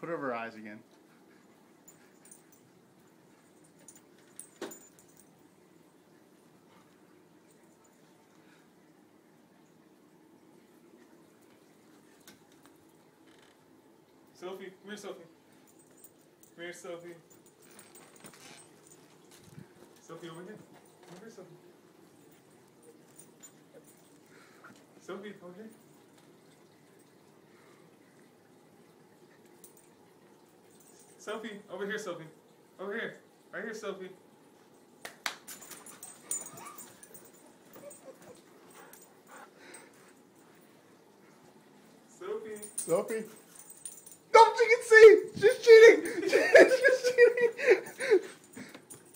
Put over her eyes again. Sofie, come here, Sofie. Come here, Sofie. Sofie, over here. Come here, Sofie. Sofie, over here. Sofie, over here, Sofie. Over here. Right here, Sofie. Sofie. Sofie. No, she can see. She's cheating. She's cheating.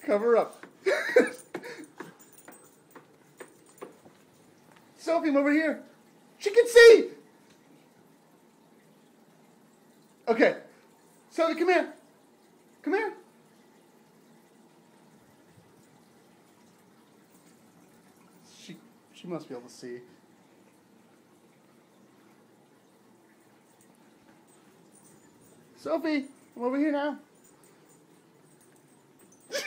Cover up. Sofie, I'm over here. She can see. Okay. Sofie, come here. Come here. She she must be able to see. Sofie, I'm over here now.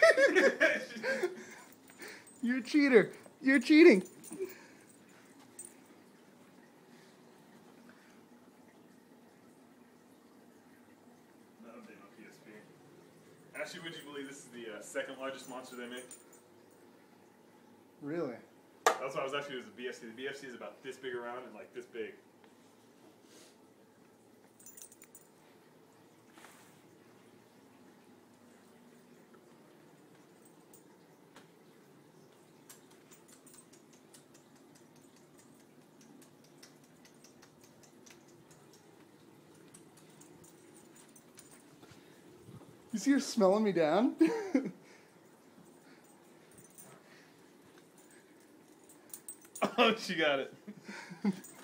You're a cheater. You're cheating. Actually, would you believe this is the uh, second largest monster they make? Really? That's why I was actually it was the BFC. The BFC is about this big around and like this big. You see her smelling me down? Oh, she got it.